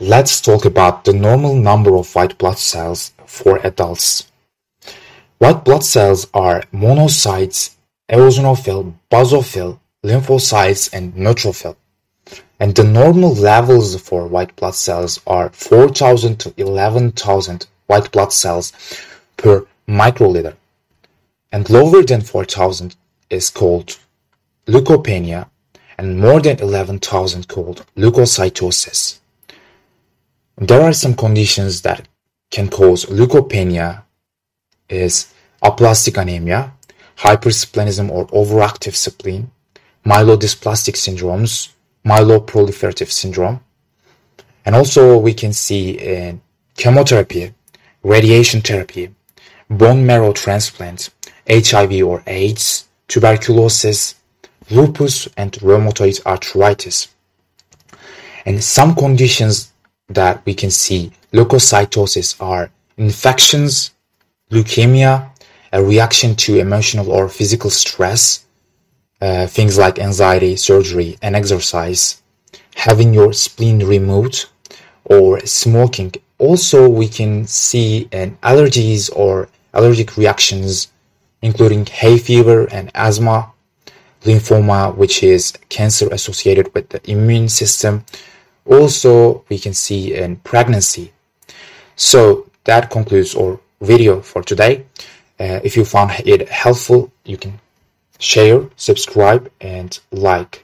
Let's talk about the normal number of white blood cells for adults. White blood cells are monocytes, eosinophil, basophil, lymphocytes, and neutrophil. And the normal levels for white blood cells are 4,000 to 11,000 white blood cells per microliter. And lower than 4,000 is called leukopenia, and more than 11,000 called leukocytosis. There are some conditions that can cause leukopenia is aplastic anemia, hypersplenism or overactive spleen, myelodysplastic syndromes, myeloproliferative syndrome. And also we can see in chemotherapy, radiation therapy, bone marrow transplant, HIV or AIDS, tuberculosis, lupus and rheumatoid arthritis. And some conditions that we can see leukocytosis are infections, leukemia, a reaction to emotional or physical stress, uh, things like anxiety, surgery, and exercise, having your spleen removed, or smoking. Also, we can see an allergies or allergic reactions, including hay fever and asthma, lymphoma, which is cancer associated with the immune system, also we can see in pregnancy. So that concludes our video for today. Uh, if you found it helpful you can share subscribe and like